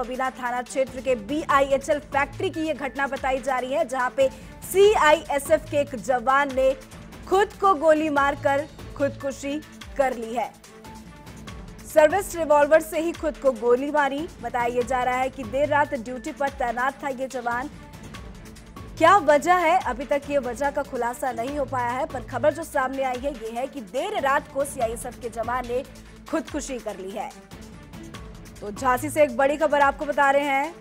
बबीना थाना क्षेत्र के बीआईएचएल फैक्ट्री की ये घटना बताई जा रही है, जहाँ पे सीआईएसएफ के एक जवान ने खुद को गोली मारकर खुदकुशी कर ली है। सर्विस रिवॉल्वर से ही खुद को गोली मारी। बताया जा रहा है कि देर रात ड्यूटी पर तैनात था ये जवान। क्या वजह है? अभी तक ये वजह का खुलासा नहीं हो पाया है, पर खबर जो सामने आई है, ये है कि देर रात को सीआईएसएफ के जवान ने खुदकुशी कर ली है। तो झांसी से एक बड़ी खबर आपको बता रहे हैं।